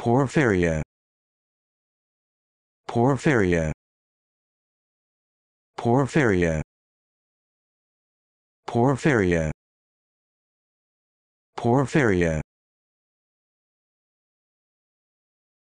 Porphyria. Porphyria. Porphyria. Porphyria. Porphyria.